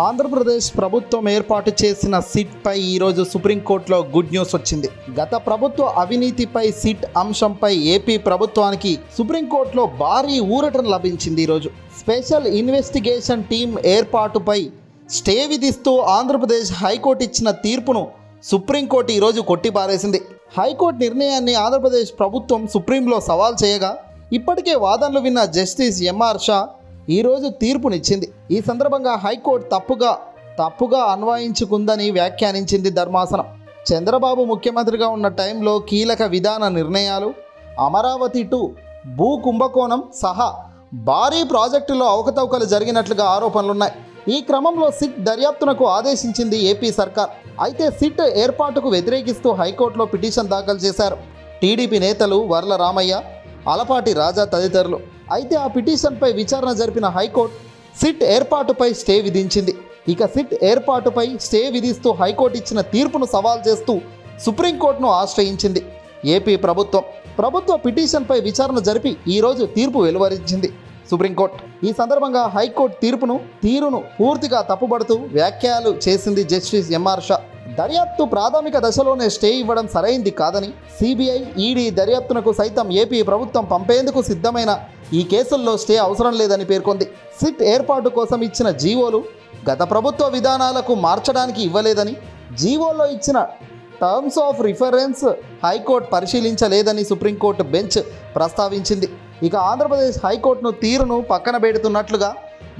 ఆంధ్రప్రదేశ్ ప్రభుత్వం ఏర్పాటు చేసిన సిట్ పై ఈరోజు సుప్రీంకోర్టులో గుడ్ న్యూస్ వచ్చింది. గత ప్రభుత్వ అవినీతిపై సిట్ అంశంపై ఏపీ ప్రభుత్వానికి సుప్రీంకోర్టులో భారీ ఊరటం లభించింది ఈరోజు. స్పెషల్ ఇన్వెస్టిగేషన్ టీం ఏర్పాటుపై స్టే విధిస్తూ ఆంధ్రప్రదేశ్ హైకోర్టు ఇచ్చిన తీర్పును సుప్రీంకోర్టు ఈరోజు కొట్టిపారేసింది. హైకోర్టు నిర్ణయాన్ని ఆంధ్రప్రదేశ్ ప్రభుత్వం సుప్రీంలో సవాల్ చేయగా ఇప్పటికే వాదనలు విన్న జస్టిస్ ఎంఆర్ షా ఈరోజు తీర్పునిచ్చింది. ఈ సందర్భంగా హైకోర్టు తప్పుగా తప్పుగా అన్వయించుకుందని వ్యాఖ్యానించింది ధర్మాసనం. చంద్రబాబు ముఖ్యమంత్రిగా ఉన్న టైంలో కీలక విధాన నిర్ణయాలు అమరావతి టు భూ కుంభకోణం సహా భారీ ప్రాజెక్టులో అవకతవకలు జరిగినట్లుగా ఆరోపణలున్నాయి. ఈ క్రమంలో సిట్ దర్యాప్తునకు ఆదేశించింది ఏపీ సర్కార్. అయితే సిట్ ఏర్పాటుకు వ్యతిరేకిస్తూ హైకోర్టులో పిటిషన్ దాఖలు చేశారు. టీడీపీ నేతలు వర్ల రామయ్య అలపాటి రాజా తదితరులు. అయితే ఆ పిటిషన్పై విచారణ జరిపిన హైకోర్టు సిట్ ఏర్పాటుపై స్టే విధించింది. ఇక సిట్ ఏర్పాటుపై స్టే విధిస్తూ హైకోర్టు ఇచ్చిన తీర్పును సవాల్ చేస్తూ సుప్రీంకోర్టును ఆశ్రయించింది. ఏపీ ప్రభుత్వం ప్రభుత్వ పిటిషన్పై విచారణ జరిపి ఈరోజు తీర్పు వెలువరించింది. సుప్రీంకోర్టు ఈ సందర్భంగా హైకోర్టు తీర్పును తీరును పూర్తిగా తప్పుబడుతూ వ్యాఖ్యలు చేసింది జస్టిస్ ఎంఆర్ షా. దర్యాప్తు ప్రాథమిక దశలోనే స్టే ఇవ్వడం సరైంది కాదని సిబిఐ ఈడీ దర్యాప్తునకు సైతం ఏపీ ప్రభుత్వం పంపేందుకు సిద్ధమైన ఈ కేసుల్లో స్టే అవసరం లేదని పేర్కొంది. సిట్ ఏర్పాటు కోసం ఇచ్చిన జీవోలు గత ప్రభుత్వ విధానాలకు మార్చడానికి ఇవ్వలేదని జీవోలో ఇచ్చిన terms of reference high court పరిశీలించలేదని supreme court bench ప్రస్తావించింది. ఇక ఆంధ్రప్రదేశ్ హైకోర్టును తీరును పక్కన పెడుతున్నట్లుగా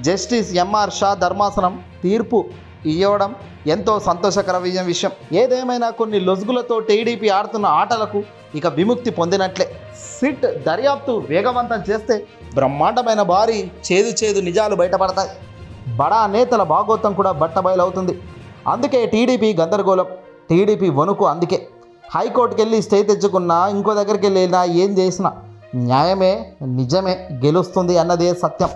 జస్టిస్ ఎంఆర్ షా ధర్మాసనం తీర్పు ఇవ్వడం ఎంతో సంతోషకర విజయం విషయం. ఏదేమైనా కొన్ని లొసుగులతో టీడీపీ ఆడుతున్న ఆటలకు ఇక విముక్తి పొందినట్లే. సిట్ దర్యాప్తు వేగవంతం చేస్తే బ్రహ్మాండమైన భారీ చేదు చేదు నిజాలు బయటపడతాయి. బడా నేతల భాగోత్వం కూడా బట్టబయలవుతుంది అందుకే టీడీపీ గందరగోళం. టీడీపీ వణుకు అందుకే. హైకోర్టుకి వెళ్ళి స్టే తెచ్చుకున్నా ఇంకో దగ్గరికి వెళ్ళినా ఏం చేసినా న్యాయమే నిజమే గెలుస్తుంది అన్నదే సత్యం.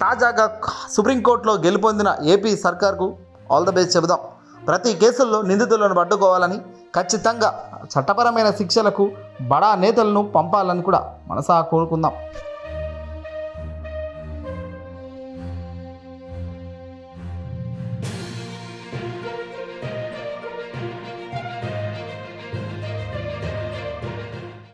తాజాగా సుప్రీంకోర్టులో గెలుపొందిన ఏపీ సర్కార్కు ఆల్ ద బెస్ట్ చెబుదాం. ప్రతి కేసుల్లో నిందితులను పట్టుకోవాలని ఖచ్చితంగా చట్టపరమైన శిక్షలకు బడా నేతలను పంపాలని కూడా మనసా కోరుకుందాం.